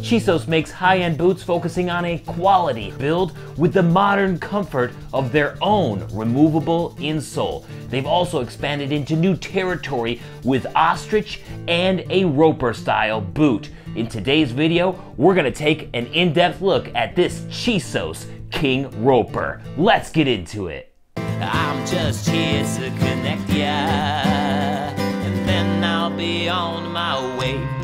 Chisos makes high-end boots focusing on a quality build with the modern comfort of their own removable insole. They've also expanded into new territory with ostrich and a roper style boot. In today's video, we're gonna take an in-depth look at this Chisos King Roper. Let's get into it. I'm just here to connect ya, and then I'll be on my way.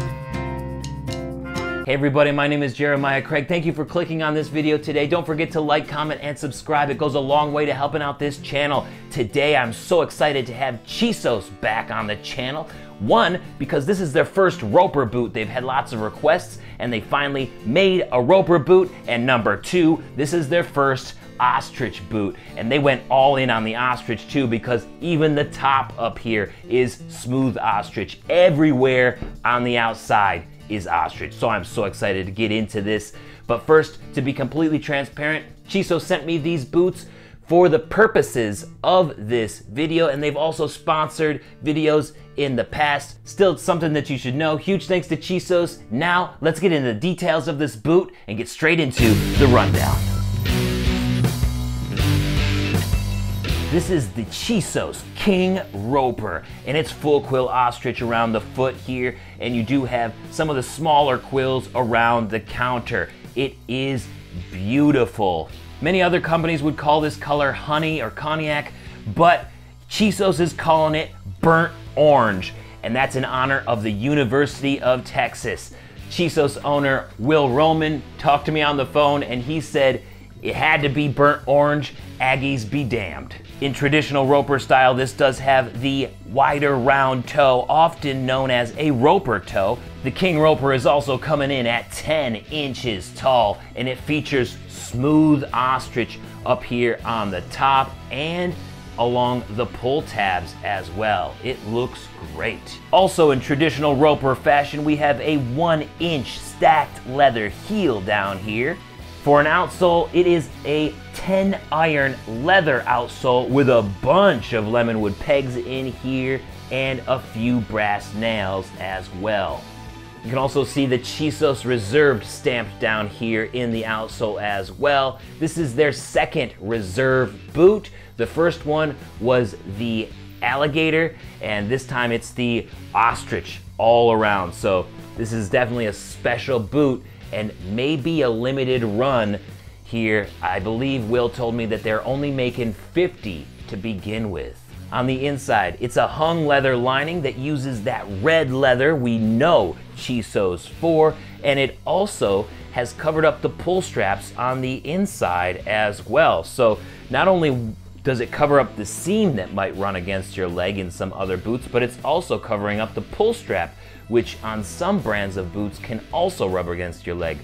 Hey everybody, my name is Jeremiah Craig. Thank you for clicking on this video today. Don't forget to like, comment, and subscribe. It goes a long way to helping out this channel. Today, I'm so excited to have Chisos back on the channel. One, because this is their first Roper boot. They've had lots of requests, and they finally made a Roper boot. And number two, this is their first ostrich boot and they went all in on the ostrich too because even the top up here is smooth ostrich everywhere on the outside is ostrich. So I'm so excited to get into this. But first, to be completely transparent, Chisos sent me these boots for the purposes of this video, and they've also sponsored videos in the past. Still something that you should know. Huge thanks to Chisos. Now, let's get into the details of this boot and get straight into the rundown. This is the Chisos King Roper, and it's full quill ostrich around the foot here, and you do have some of the smaller quills around the counter. It is beautiful. Many other companies would call this color honey or cognac, but Chisos is calling it burnt orange, and that's in honor of the University of Texas. Chisos owner Will Roman talked to me on the phone, and he said it had to be burnt orange, Aggies be damned. In traditional roper style, this does have the wider round toe, often known as a roper toe. The King Roper is also coming in at 10 inches tall, and it features smooth ostrich up here on the top and along the pull tabs as well. It looks great. Also in traditional roper fashion, we have a one inch stacked leather heel down here. For an outsole, it is a 10 iron leather outsole with a bunch of lemonwood pegs in here and a few brass nails as well. You can also see the Chisos Reserved stamped down here in the outsole as well. This is their second Reserve boot. The first one was the alligator, and this time it's the ostrich all around. So this is definitely a special boot and maybe a limited run here. I believe Will told me that they're only making 50 to begin with. On the inside, it's a hung leather lining that uses that red leather we know Chisos for, and it also has covered up the pull straps on the inside as well. So not only does it cover up the seam that might run against your leg in some other boots, but it's also covering up the pull strap, which on some brands of boots can also rub against your leg.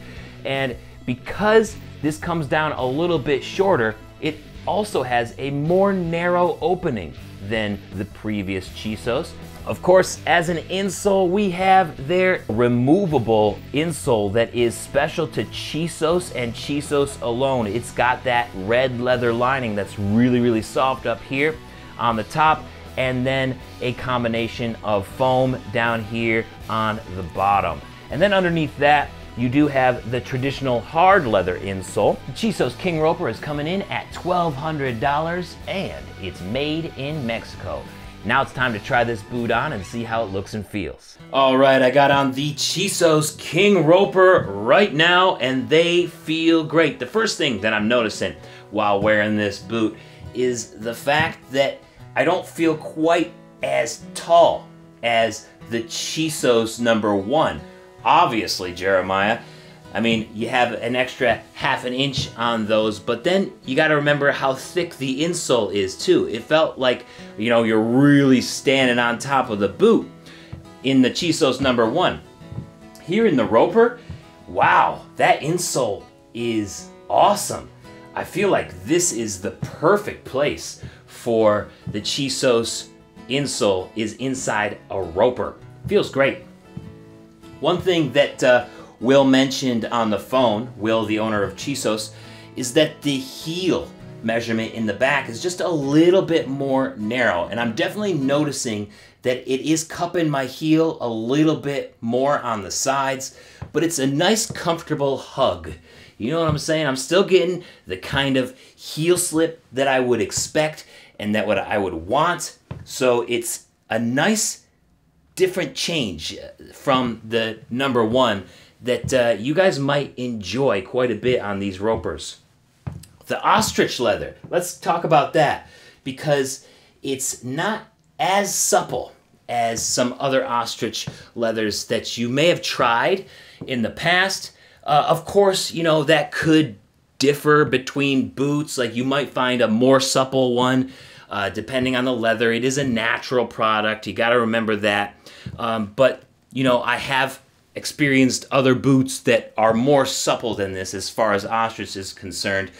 And because this comes down a little bit shorter, it also has a more narrow opening than the previous Chisos. Of course, as an insole, we have their removable insole that is special to Chisos and Chisos alone. It's got that red leather lining that's really, really soft up here on the top, and then a combination of foam down here on the bottom. And then underneath that, you do have the traditional hard leather insole. Chisos King Roper is coming in at $1,200 and it's made in Mexico. Now it's time to try this boot on and see how it looks and feels. All right, I got on the Chisos King Roper right now and they feel great. The first thing that I'm noticing while wearing this boot is the fact that I don't feel quite as tall as the Chisos number one obviously, Jeremiah. I mean, you have an extra half an inch on those, but then you got to remember how thick the insole is too. It felt like, you know, you're really standing on top of the boot in the Chisos number one. Here in the Roper, wow, that insole is awesome. I feel like this is the perfect place for the Chisos insole is inside a Roper. Feels great. One thing that uh, Will mentioned on the phone, Will, the owner of Chisos, is that the heel measurement in the back is just a little bit more narrow. And I'm definitely noticing that it is cupping my heel a little bit more on the sides. but it's a nice, comfortable hug. You know what I'm saying? I'm still getting the kind of heel slip that I would expect and that what I would want. So it's a nice, different change from the number one that uh, you guys might enjoy quite a bit on these ropers. The ostrich leather, let's talk about that because it's not as supple as some other ostrich leathers that you may have tried in the past. Uh, of course, you know, that could differ between boots. Like you might find a more supple one uh, depending on the leather. It is a natural product. You got to remember that. Um, but, you know, I have experienced other boots that are more supple than this as far as ostrich is concerned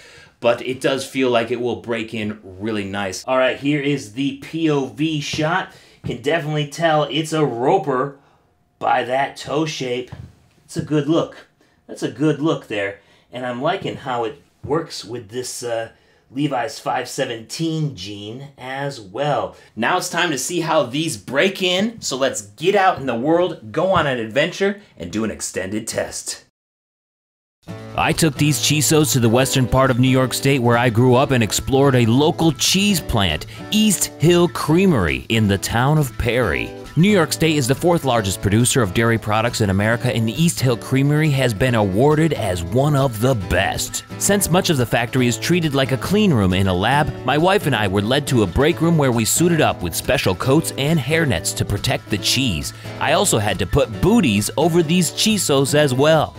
but it does feel like it will break in really nice. All right, here is the POV shot. Can definitely tell it's a roper by that toe shape. It's a good look. That's a good look there. And I'm liking how it works with this uh, Levi's 517 jean as well. Now it's time to see how these break in. So let's get out in the world, go on an adventure, and do an extended test. I took these Chisos to the western part of New York State where I grew up and explored a local cheese plant, East Hill Creamery, in the town of Perry. New York State is the fourth largest producer of dairy products in America, and the East Hill Creamery has been awarded as one of the best. Since much of the factory is treated like a clean room in a lab, my wife and I were led to a break room where we suited up with special coats and hairnets to protect the cheese. I also had to put booties over these chisos as well.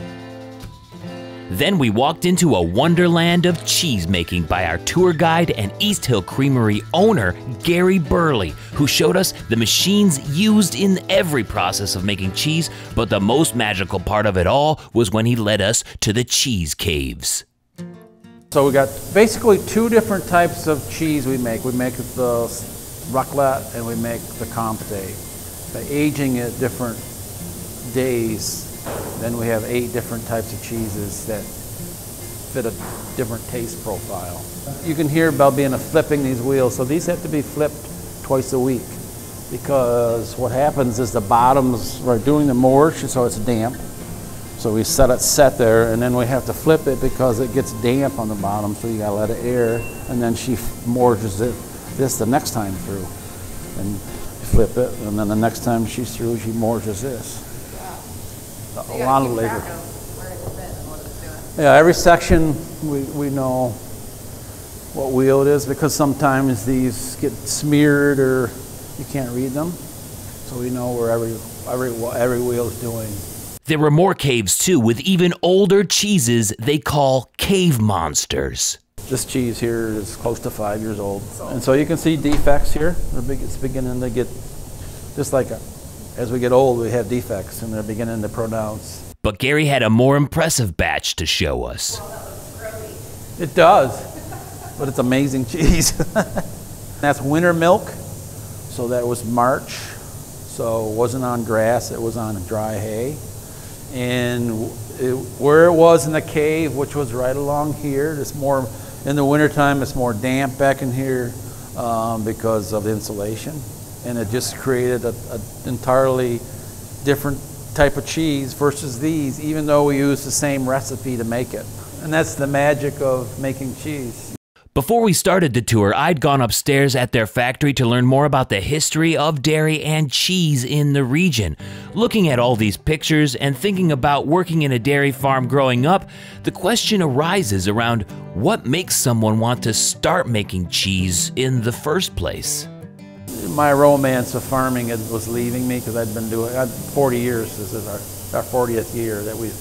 Then we walked into a wonderland of cheese making by our tour guide and East Hill Creamery owner, Gary Burley, who showed us the machines used in every process of making cheese, but the most magical part of it all was when he led us to the cheese caves. So we got basically two different types of cheese we make. We make the raclette and we make the comté. By aging at different days, then we have eight different types of cheeses that fit a different taste profile. You can hear about being a flipping these wheels. So these have to be flipped twice a week because what happens is the bottoms, we're doing the morge so it's damp. So we set it set there and then we have to flip it because it gets damp on the bottom so you gotta let it air and then she morges it this the next time through and flip it and then the next time she's through she morges this a lot of labor. Yeah, every section we, we know what wheel it is because sometimes these get smeared or you can't read them. So we know where every, every, every wheel is doing. There were more caves too, with even older cheeses they call cave monsters. This cheese here is close to five years old. And so you can see defects here. It's beginning to get just like a, as we get old, we have defects and they're beginning to pronounce. But Gary had a more impressive batch to show us. It does, but it's amazing cheese. That's winter milk, so that was March. So it wasn't on grass, it was on dry hay. And it, where it was in the cave, which was right along here, it's more, in the wintertime, it's more damp back in here um, because of insulation and it just created an entirely different type of cheese versus these, even though we use the same recipe to make it. And that's the magic of making cheese. Before we started the tour, I'd gone upstairs at their factory to learn more about the history of dairy and cheese in the region. Looking at all these pictures and thinking about working in a dairy farm growing up, the question arises around what makes someone want to start making cheese in the first place my romance of farming was leaving me because I'd been doing I'd, 40 years. This is our, our 40th year that we've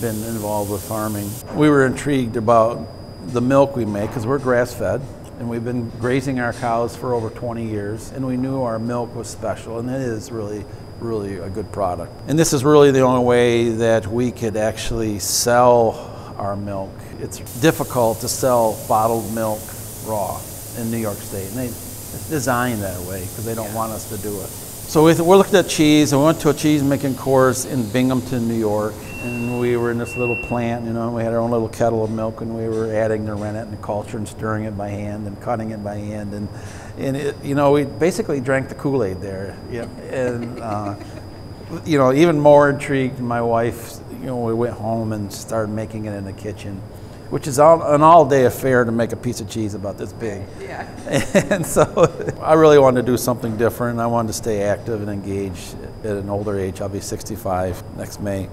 been involved with farming. We were intrigued about the milk we make because we're grass fed and we've been grazing our cows for over 20 years and we knew our milk was special and it is really really a good product. And this is really the only way that we could actually sell our milk. It's difficult to sell bottled milk raw in New York State. And they, it's designed that way because they don't want us to do it. So we we're looking at cheese, and we went to a cheese making course in Binghamton, New York, and we were in this little plant, you know, and we had our own little kettle of milk, and we were adding the rennet and the culture and stirring it by hand and cutting it by hand, and and it, you know, we basically drank the Kool-Aid there, yeah, and uh, you know, even more intrigued, my wife, you know, we went home and started making it in the kitchen, which is all, an all-day affair to make a piece of cheese about this big. Yeah. And so I really wanted to do something different. I wanted to stay active and engaged at an older age. I'll be 65 next May.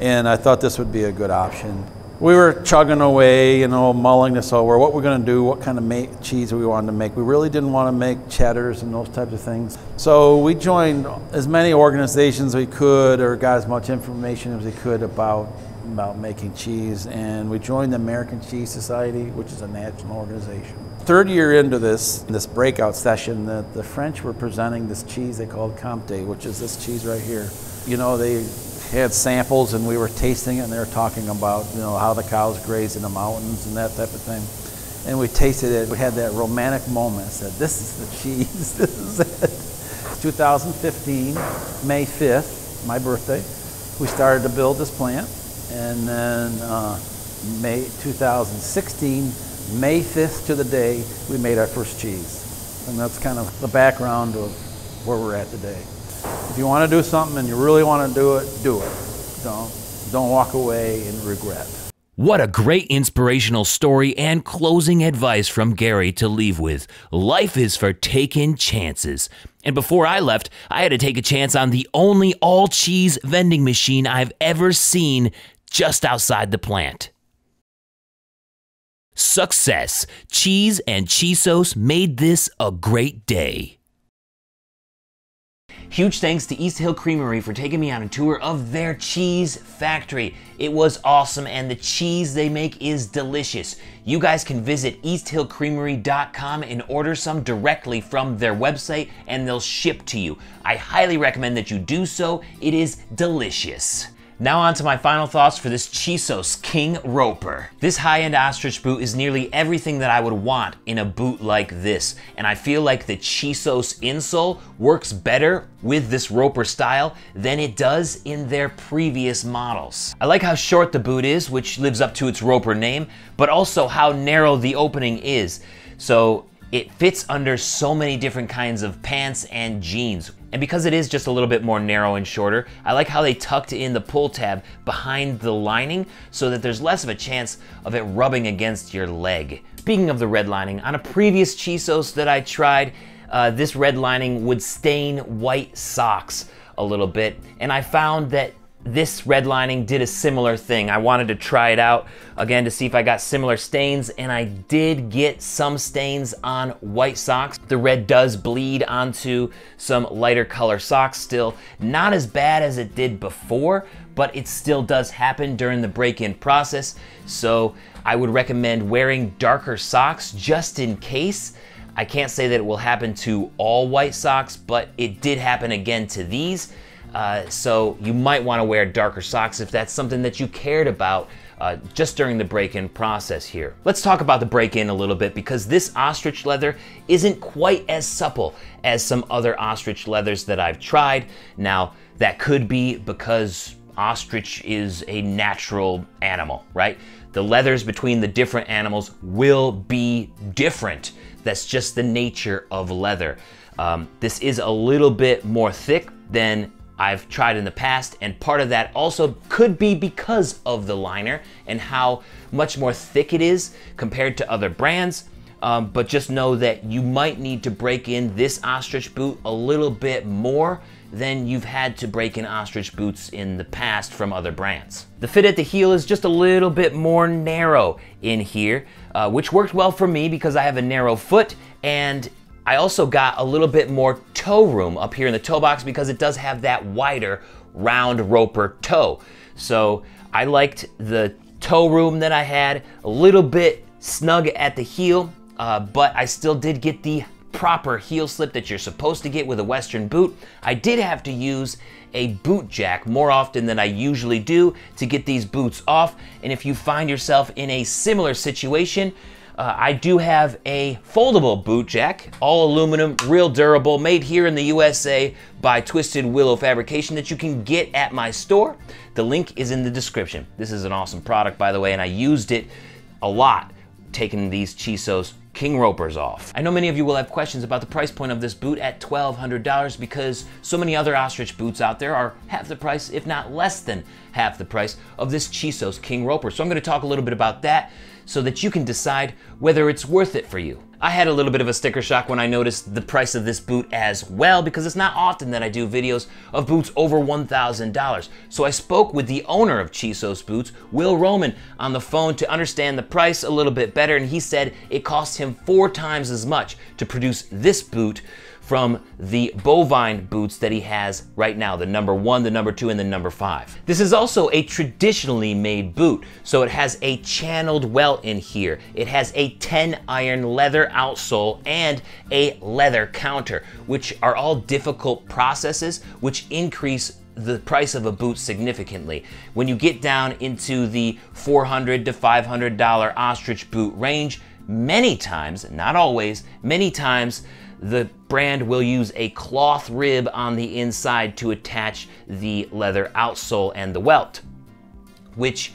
And I thought this would be a good option. We were chugging away, you know, mulling this over, what we're going to do, what kind of cheese we wanted to make. We really didn't want to make cheddars and those types of things. So we joined as many organizations we could or got as much information as we could about about making cheese and we joined the American Cheese Society, which is a national organization. Third year into this this breakout session, the, the French were presenting this cheese they called Comté, which is this cheese right here. You know, they had samples and we were tasting it and they were talking about, you know, how the cows graze in the mountains and that type of thing. And we tasted it, we had that romantic moment, I said, this is the cheese, this is it. 2015, May 5th, my birthday, we started to build this plant. And then uh, May 2016, May 5th to the day, we made our first cheese. And that's kind of the background of where we're at today. If you want to do something and you really want to do it, do it. Don't, don't walk away in regret. What a great inspirational story and closing advice from Gary to leave with. Life is for taking chances. And before I left, I had to take a chance on the only all cheese vending machine I've ever seen just outside the plant. Success! Cheese and Chisos made this a great day. Huge thanks to East Hill Creamery for taking me on a tour of their cheese factory. It was awesome and the cheese they make is delicious. You guys can visit easthillcreamery.com and order some directly from their website and they'll ship to you. I highly recommend that you do so. It is delicious. Now on to my final thoughts for this Chisos King Roper. This high-end ostrich boot is nearly everything that I would want in a boot like this, and I feel like the Chisos insole works better with this Roper style than it does in their previous models. I like how short the boot is, which lives up to its Roper name, but also how narrow the opening is. So it fits under so many different kinds of pants and jeans. And because it is just a little bit more narrow and shorter, I like how they tucked in the pull tab behind the lining so that there's less of a chance of it rubbing against your leg. Speaking of the red lining, on a previous Chisos that I tried, uh, this red lining would stain white socks a little bit, and I found that this red lining did a similar thing. I wanted to try it out again to see if I got similar stains and I did get some stains on white socks. The red does bleed onto some lighter color socks still. Not as bad as it did before, but it still does happen during the break-in process. So I would recommend wearing darker socks just in case. I can't say that it will happen to all white socks, but it did happen again to these. Uh, so you might want to wear darker socks if that's something that you cared about uh, just during the break-in process here. Let's talk about the break-in a little bit because this ostrich leather isn't quite as supple as some other ostrich leathers that I've tried. Now, that could be because ostrich is a natural animal, right? The leathers between the different animals will be different. That's just the nature of leather. Um, this is a little bit more thick than I've tried in the past, and part of that also could be because of the liner and how much more thick it is compared to other brands. Um, but just know that you might need to break in this ostrich boot a little bit more than you've had to break in ostrich boots in the past from other brands. The fit at the heel is just a little bit more narrow in here, uh, which worked well for me because I have a narrow foot and I also got a little bit more toe room up here in the toe box because it does have that wider round roper toe. So I liked the toe room that I had, a little bit snug at the heel, uh, but I still did get the proper heel slip that you're supposed to get with a Western boot. I did have to use a boot jack more often than I usually do to get these boots off. And if you find yourself in a similar situation, uh, I do have a foldable boot jack, all aluminum, real durable, made here in the USA by Twisted Willow Fabrication that you can get at my store. The link is in the description. This is an awesome product, by the way, and I used it a lot taking these Chisos King Roper's off. I know many of you will have questions about the price point of this boot at $1,200 because so many other ostrich boots out there are half the price, if not less than half the price, of this Chisos King Roper. So I'm gonna talk a little bit about that so that you can decide whether it's worth it for you. I had a little bit of a sticker shock when I noticed the price of this boot as well because it's not often that I do videos of boots over $1,000. So I spoke with the owner of Chisos Boots, Will Roman, on the phone to understand the price a little bit better and he said it cost him four times as much to produce this boot from the bovine boots that he has right now, the number one, the number two, and the number five. This is also a traditionally made boot, so it has a channeled welt in here. It has a 10 iron leather outsole and a leather counter, which are all difficult processes which increase the price of a boot significantly. When you get down into the 400 to $500 ostrich boot range, many times, not always, many times, the brand will use a cloth rib on the inside to attach the leather outsole and the welt, which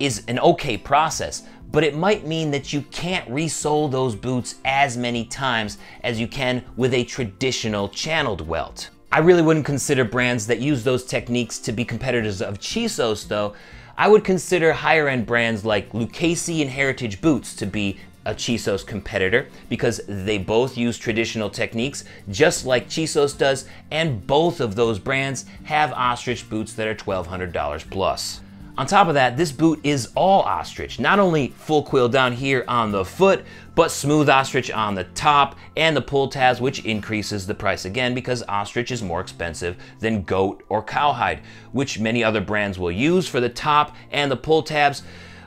is an okay process, but it might mean that you can't resole those boots as many times as you can with a traditional channeled welt. I really wouldn't consider brands that use those techniques to be competitors of Chisos though. I would consider higher end brands like Lucchese and Heritage Boots to be a Chisos competitor because they both use traditional techniques just like Chisos does, and both of those brands have ostrich boots that are $1,200 plus. On top of that, this boot is all ostrich, not only full quill down here on the foot, but smooth ostrich on the top and the pull tabs, which increases the price again because ostrich is more expensive than goat or cowhide, which many other brands will use for the top and the pull tabs,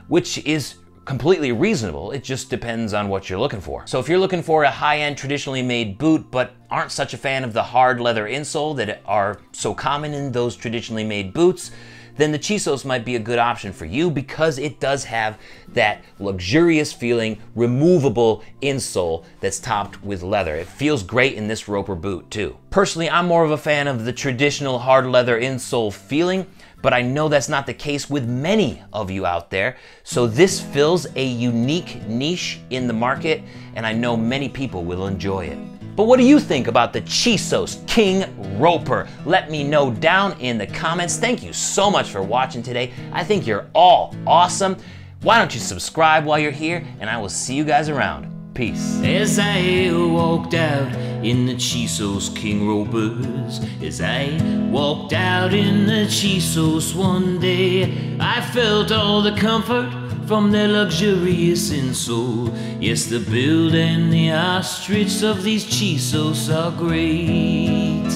which is completely reasonable. It just depends on what you're looking for. So if you're looking for a high-end traditionally made boot but aren't such a fan of the hard leather insole that are so common in those traditionally made boots, then the Chisos might be a good option for you because it does have that luxurious feeling, removable insole that's topped with leather. It feels great in this Roper boot too. Personally, I'm more of a fan of the traditional hard leather insole feeling, but I know that's not the case with many of you out there. So this fills a unique niche in the market, and I know many people will enjoy it. But what do you think about the Chisos King Roper? Let me know down in the comments. Thank you so much for watching today. I think you're all awesome. Why don't you subscribe while you're here, and I will see you guys around. Peace. As I walked out in the Chisos King Ropers, as I walked out in the Chisos one day, I felt all the comfort from their luxurious insole. Yes, the build and the ostrich of these Chisos are great.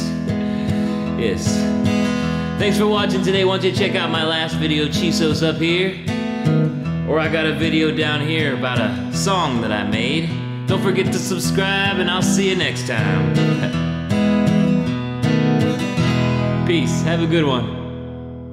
Yes. Thanks for watching today. Want you to check out my last video, Chisos up here. Or I got a video down here about a song that I made. Don't forget to subscribe and I'll see you next time. Peace. Have a good one.